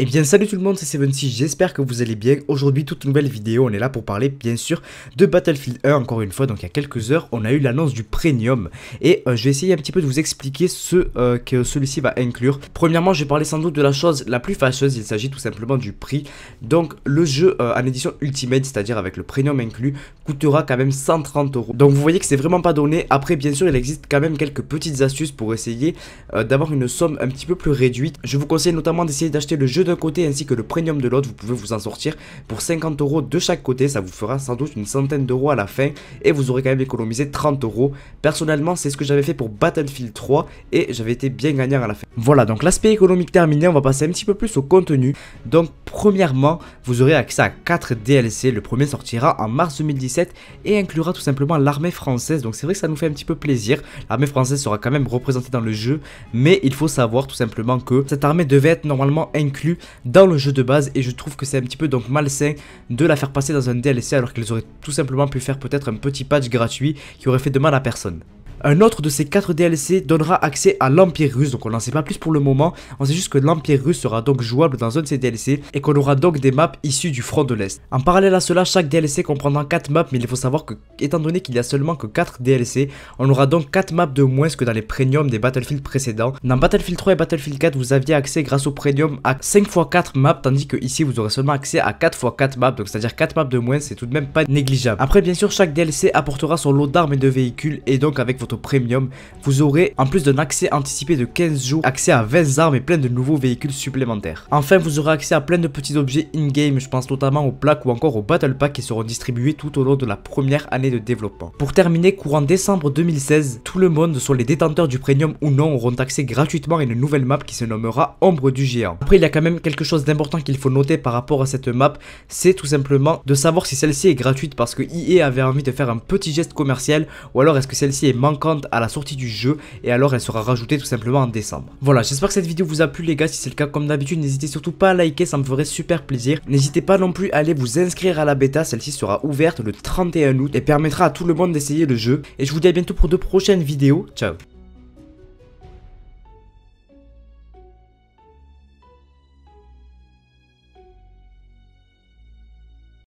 Eh bien salut tout le monde, c'est 76, j'espère que vous allez bien. Aujourd'hui, toute nouvelle vidéo, on est là pour parler bien sûr de Battlefield 1 encore une fois. Donc il y a quelques heures, on a eu l'annonce du Premium. Et euh, je vais essayer un petit peu de vous expliquer ce euh, que celui-ci va inclure. Premièrement, je vais parler sans doute de la chose la plus fâcheuse, il s'agit tout simplement du prix. Donc le jeu euh, en édition Ultimate, c'est-à-dire avec le Premium inclus, coûtera quand même 130 euros. Donc vous voyez que c'est vraiment pas donné. Après, bien sûr, il existe quand même quelques petites astuces pour essayer d'avoir une somme un petit peu plus réduite. Je vous conseille notamment d'essayer d'acheter le jeu d'un côté ainsi que le premium de l'autre, vous pouvez vous en sortir pour 50 euros de chaque côté, ça vous fera sans doute une centaine d'euros à la fin et vous aurez quand même économisé 30 euros. Personnellement, c'est ce que j'avais fait pour Battlefield 3 et j'avais été bien gagnant à la fin. Voilà, donc l'aspect économique terminé, on va passer un petit peu plus au contenu. Donc, premièrement, vous aurez accès à 4 DLC. Le premier sortira en mars 2017 et inclura tout simplement l'armée française. Donc, c'est vrai que ça nous fait un petit peu plaisir. L'armée française sera quand même représentée dans le jeu, mais il faut savoir tout simplement que cette armée devait être normalement inclue dans le jeu de base et je trouve que c'est un petit peu donc malsain de la faire passer dans un DLC alors qu'ils auraient tout simplement pu faire peut-être un petit patch gratuit qui aurait fait de mal à personne. Un autre de ces 4 DLC donnera accès à l'Empire russe, donc on n'en sait pas plus pour le moment, on sait juste que l'Empire russe sera donc jouable dans un de ces DLC et qu'on aura donc des maps issues du front de l'Est. En parallèle à cela, chaque DLC comprendra 4 maps, mais il faut savoir que, étant donné qu'il y a seulement que 4 DLC, on aura donc 4 maps de moins que dans les premiums des Battlefield précédents. Dans Battlefield 3 et Battlefield 4, vous aviez accès grâce au premium à 5 x 4 maps, tandis que ici vous aurez seulement accès à 4 x 4 maps, donc c'est-à-dire 4 maps de moins, c'est tout de même pas négligeable. Après, bien sûr, chaque DLC apportera son lot d'armes et de véhicules, et donc avec votre premium, vous aurez, en plus d'un accès anticipé de 15 jours, accès à 20 armes et plein de nouveaux véhicules supplémentaires. Enfin, vous aurez accès à plein de petits objets in-game, je pense notamment aux plaques ou encore aux Battle Pack qui seront distribués tout au long de la première année de développement. Pour terminer, courant décembre 2016, tout le monde, soit les détenteurs du Premium ou non, auront accès gratuitement à une nouvelle map qui se nommera Ombre du Géant. Après, il y a quand même quelque chose d'important qu'il faut noter par rapport à cette map, c'est tout simplement de savoir si celle-ci est gratuite parce que EA avait envie de faire un petit geste commercial ou alors est-ce que celle-ci est à la sortie du jeu et alors elle sera rajoutée tout simplement en décembre. Voilà, j'espère que cette vidéo vous a plu les gars, si c'est le cas comme d'habitude, n'hésitez surtout pas à liker, ça me ferait super plaisir. N'hésitez pas non plus à aller vous inscrire à la bêta, celle-ci sera ouverte le 31 août et permettra à tout le monde d'essayer le jeu. Et je vous dis à bientôt pour de prochaines vidéos, ciao